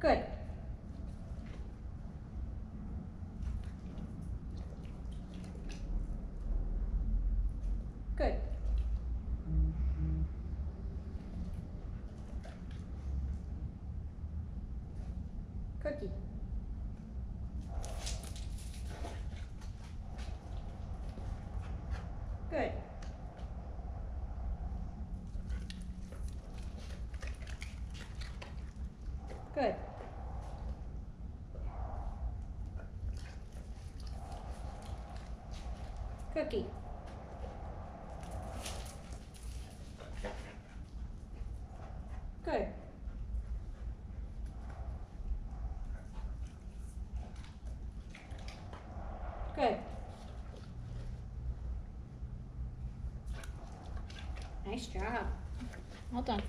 Good. Good. Cookie. Good. Good. Cookie. Good. Good. Nice job. Well done.